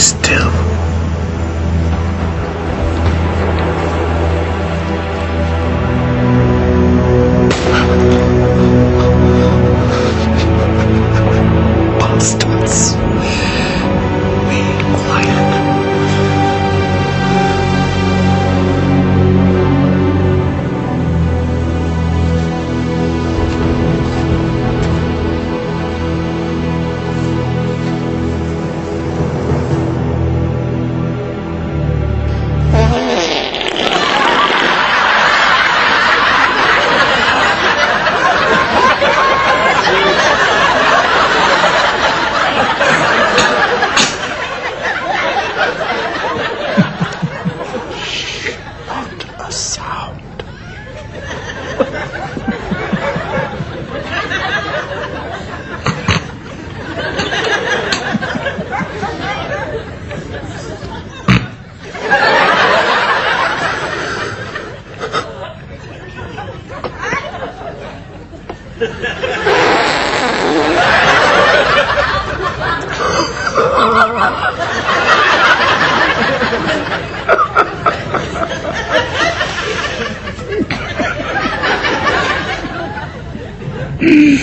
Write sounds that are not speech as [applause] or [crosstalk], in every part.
still a sound. [laughs] [laughs] Jesus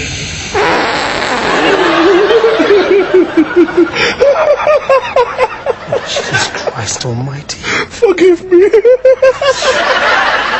Christ Almighty. Forgive me. [laughs]